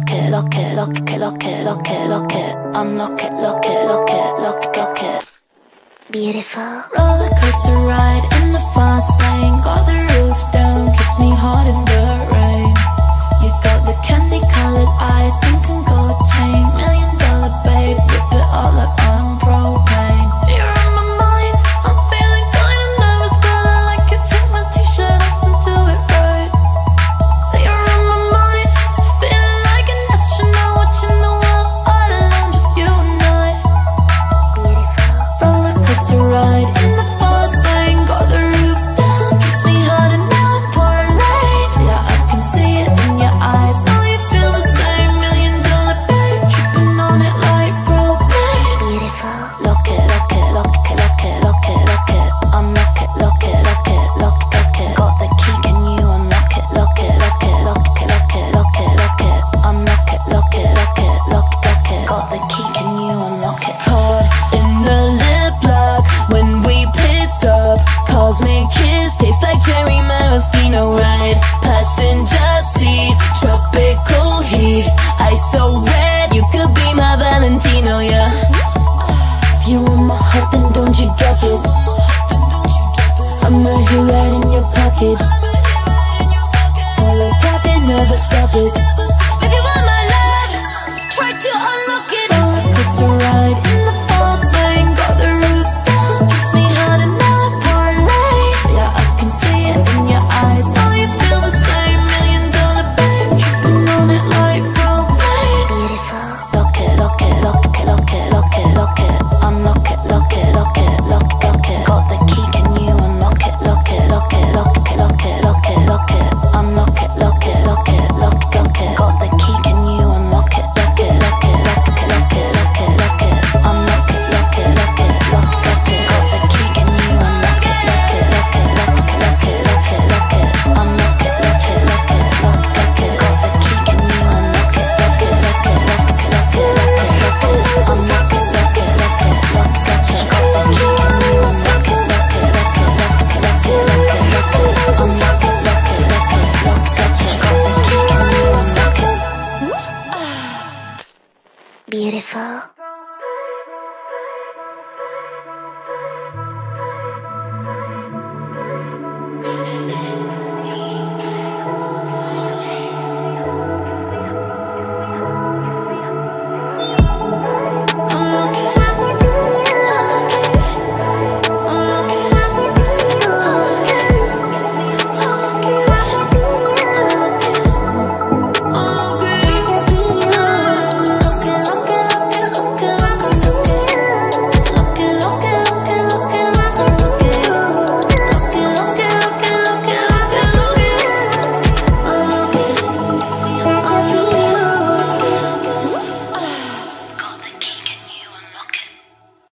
lock it, lock it, lock it, lock it, lock it, lock it, unlock it, lock it, lock it, lock it, lock it. Beautiful. Roller coaster ride in the fast lane, got the roof down, kiss me hard and kiss tastes like cherry maraschino ride Passenger seat, tropical heat Eyes so red, you could be my Valentino, yeah. If you want my heart, then don't you drop it. I'm right here right in your pocket. All I got, never stop it. Beautiful.